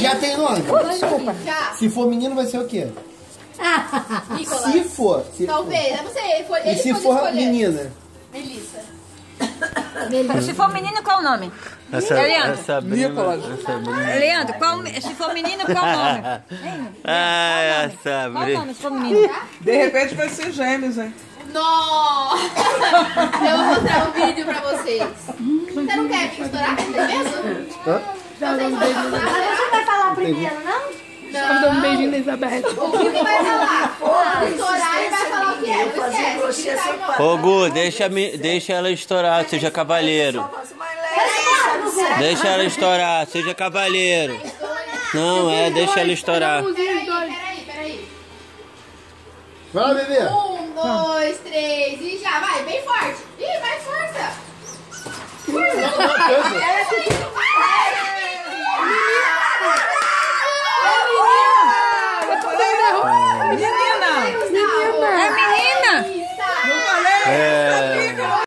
Já tem nome? Desculpa. Já. Se for menino, vai ser o quê? Nicolas. Se for. Se Talvez, for. não sei. Ele, ele e se for escolher. menina? Melissa. Se for menino, qual o nome? Essa, é é Leandro. Essa é brima, Leandro, qual, se for menino, qual o nome? Ah, essa Qual nome se for menino? De repente vai ser gêmeos, hein? Nossa! Eu vou mostrar um vídeo pra vocês. Você não quer misturar? Mesmo? Hã? Não, beijinho. não? Tá não. Só dá um beijinho na Isabela. O Gui vai falar. O estourar e vai falar o que é. Não esquece. Ô, Gu, deixa, me, deixa ela estourar, seja cavalheiro. É, deixa ela estourar, seja cavalheiro. Não, é, deixa ela estourar. Vai, bebê. Um, dois, três e já. Vai, bem forte. Ih, vai, força. Força.